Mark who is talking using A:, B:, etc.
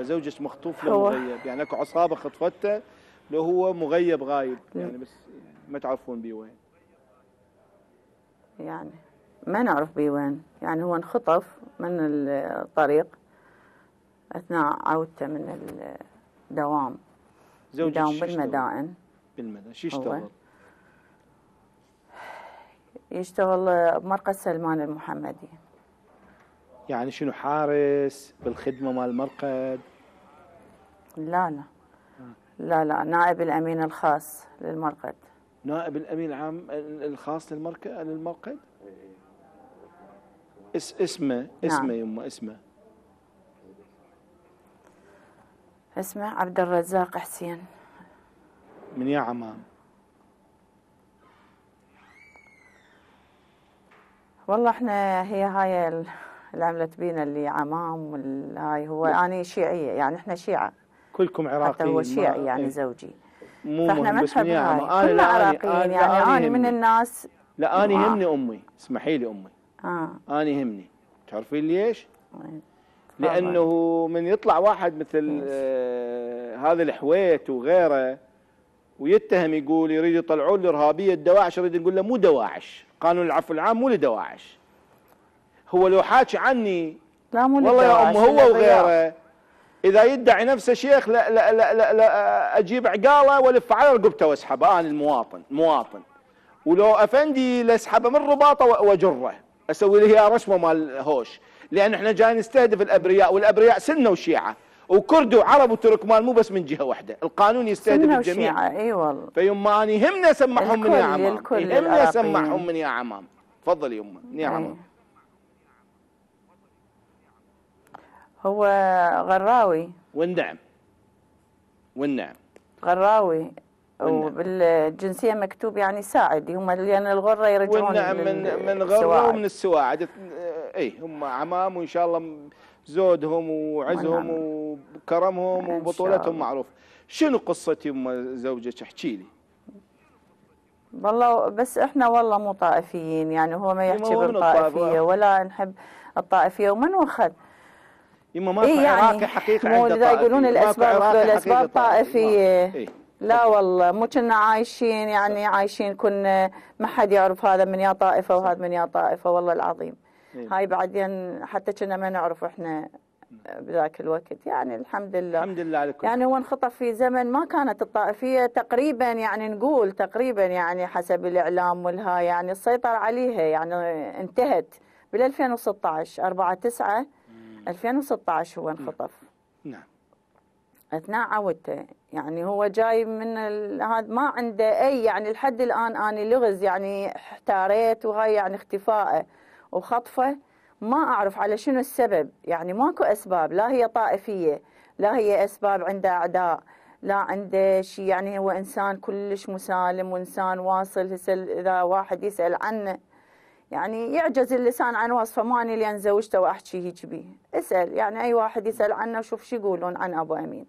A: فزوجك مخطوف لو
B: هو-
A: مغيب. يعني أكو عصابة خطفته لو هو مغيب غايب. يعني بس ما تعرفون بيه وين.
B: يعني ما نعرف بيه وين. يعني هو انخطف من الطريق أثناء عودته من الدوام.
A: زوجك
B: يداوم؟ بالمدائن.
A: بالمدى شو. يشتغل؟
B: يشتغل بمركز سلمان المحمدي.
A: يعني شنو حارس بالخدمة مال المرقد؟
B: لا لا. لا لا نائب الأمين الخاص للمرقد.
A: نائب الأمين العام الخاص للمركز للمرقد؟ اس اسمه اسمه يمه اسمه.
B: اسمه عبد الرزاق حسين.
A: من يا عمام.
B: والله إحنا هي هاي ال- اللي عملت بينا اللي عمام والهاي هو أنا شيعية يعني إحنا شيعة.
A: كلكم عراقيين
B: حتى هو شيعي يعني
A: إيه.
B: زوجي.
A: مو
B: فإحنا
A: بس من
B: هاي. أنا
A: لا
B: عراقيين يعني. أنا من
A: يهمني.
B: الناس
A: لا
B: أنا.
A: يهمني أمي. اسمحي لي أمي.
B: آه.
A: أنا يهمني. تعرفين ليش؟ لأنه من يطلع واحد مثل آه هذا الحويت وغيره ويتهم يقول يريد يطلعون الارهابيه الدواعش يريد نقول له مو دواعش. قانون العفو العام مو لدواعش. هو لو حاكي عني
B: لا مو
A: والله يا
B: أم
A: هو. وغيره. إذا يدعي نفسه شيخ لا لا لا, لا, لا أجيب عقاله وألف على رقبته وأسحبه. أنا المواطن مواطن. ولو أفندي لأسحبه من رباطة وأجره. أسوي له رشوه مال هوش. لأن إحنا جاي نستهدف الأبرياء والأبرياء سنة وشيعة. وكرد وعرب وتركمان مو بس من جهة واحدة. القانون يستهدف الجميع.
B: إي والله.
A: فيما أني يهمني اسمعهم من يا عمام.
B: العراقيين.
A: اسمعهم من يا عمام. تفضل من يا. عمام.
B: هو غراوي.
A: والنعم. والنعم.
B: غراوي.
A: والنعم.
B: وبالجنسية مكتوب يعني ساعدي هم لأن الغرة يرجعون
A: والنعم من من
B: غرة.
A: ومن السواعد. اي هم عمام وإن شاء الله زودهم وعزهم. وكرمهم وبطولتهم. معروف. شنو قصة يم زوجك احكي لي.
B: والله بس إحنا والله مو طائفيين. يعني هو ما يحكي. بالطائفية ولا نحب الطائفية. ومن وخذ
A: يما ما
B: إيه يعني
A: عراقي
B: إذا
A: طائفية.
B: يقولون الأسباب
A: حقيقة
B: طائفية.
A: ما- إيه.
B: لا والله مو كنا عايشين يعني عايشين كنا ما حد يعرف هذا من يا طائفة وهذا من يا طائفة والله العظيم
A: إيه.
B: هاي بعدين حتى كنا ما نعرف إحنا بذاك الوقت يعني الحمد لله
A: الحمد لله على كل
B: يعني هو انخطف في زمن ما كانت الطائفية تقريبا يعني نقول تقريبا يعني حسب الإعلام والها يعني السيطرة عليها يعني انتهت بال 2016 4 9 2016 هو انخطف
A: نعم.
B: أثناء عودته. يعني هو جاي من هذا ما عنده أي يعني لحد الآن أنا لغز يعني احتاريت وهاي يعني اختفائه وخطفه. ما أعرف على شنو السبب. يعني ماكو أسباب. لا هي طائفية لا هي أسباب عنده أعداء لا عنده شيء يعني هو إنسان كلش مسالم وإنسان واصل هسه إذا واحد يسأل عنه يعني يعجز اللسان عن وصفه ماني لأن زوجته وأحكي هيك بيه. اسأل يعني أي واحد يسأل عنه وشوف شو يقولون عن أبو أمين.